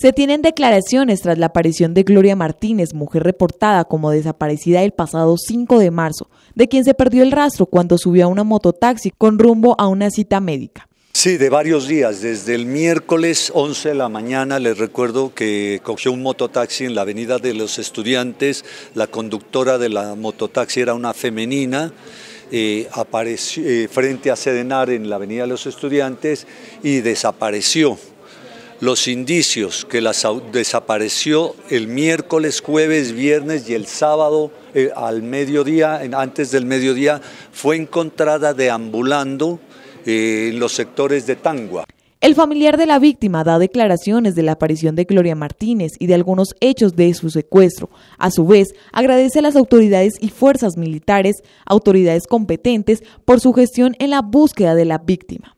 Se tienen declaraciones tras la aparición de Gloria Martínez, mujer reportada como desaparecida el pasado 5 de marzo, de quien se perdió el rastro cuando subió a una mototaxi con rumbo a una cita médica. Sí, de varios días. Desde el miércoles 11 de la mañana les recuerdo que cogió un mototaxi en la Avenida de los Estudiantes. La conductora de la mototaxi era una femenina. Eh, apareció eh, frente a Sedenar en la Avenida de los Estudiantes y desapareció los indicios que la desapareció el miércoles, jueves, viernes y el sábado eh, al mediodía, antes del mediodía, fue encontrada deambulando eh, en los sectores de Tangua. El familiar de la víctima da declaraciones de la aparición de Gloria Martínez y de algunos hechos de su secuestro. A su vez, agradece a las autoridades y fuerzas militares, autoridades competentes, por su gestión en la búsqueda de la víctima.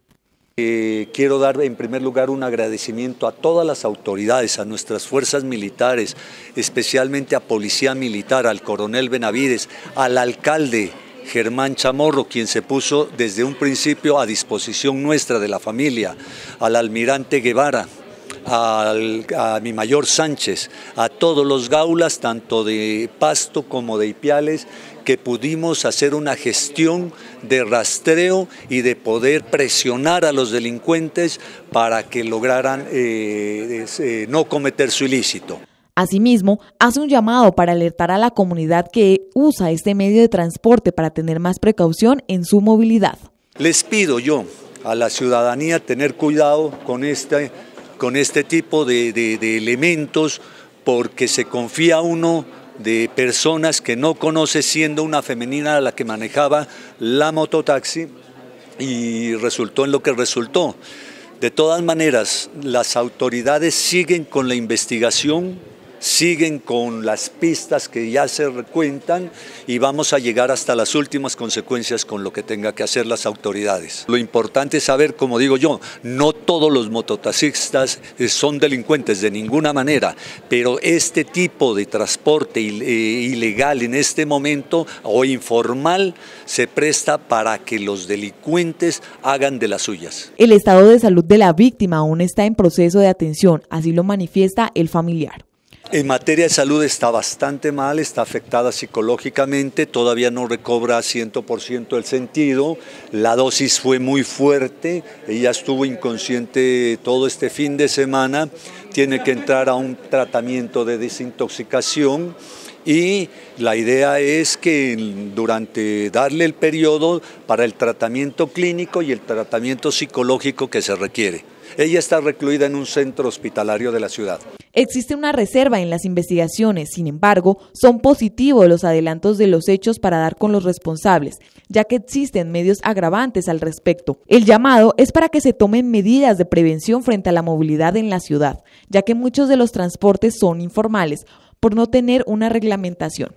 Eh, quiero dar en primer lugar un agradecimiento a todas las autoridades, a nuestras fuerzas militares, especialmente a Policía Militar, al coronel Benavides, al alcalde Germán Chamorro, quien se puso desde un principio a disposición nuestra de la familia, al almirante Guevara, a mi mayor Sánchez, a todos los gaulas, tanto de Pasto como de Ipiales, que pudimos hacer una gestión de rastreo y de poder presionar a los delincuentes para que lograran eh, eh, no cometer su ilícito. Asimismo, hace un llamado para alertar a la comunidad que usa este medio de transporte para tener más precaución en su movilidad. Les pido yo a la ciudadanía tener cuidado con este, con este tipo de, elementos porque se confía uno de personas que no conoce siendo una femenina la que manejaba la mototaxi y resultó en lo que resultó. De todas maneras, las autoridades siguen con la investigación, siguen con las pistas que ya se recuentan y vamos a llegar hasta las últimas consecuencias con lo que tenga que hacer las autoridades. Lo importante es saber, como digo yo, no todos los mototaxistas eh, son delincuentes de ninguna manera, pero este tipo de transporte eh, ilegal en este momento o informal se presta para que los delincuentes hagan de las suyas. El estado de salud de la víctima aún está en proceso de atención, así lo manifiesta el familiar. En materia de salud está bastante mal, está afectada psicológicamente, todavía no recobra 100% el sentido, la dosis fue muy fuerte, ella estuvo inconsciente todo este fin de semana, tiene que entrar a un tratamiento de desintoxicación y la idea es que durante darle el periodo para el tratamiento clínico y el tratamiento psicológico que se requiere. Ella está recluida en un centro hospitalario de la ciudad. Existe una reserva en las investigaciones, sin embargo, son positivos los adelantos de los hechos para dar con los responsables, ya que existen medios agravantes al respecto. El llamado es para que se tomen medidas de prevención frente a la movilidad en la ciudad, ya que muchos de los transportes son informales por no tener una reglamentación.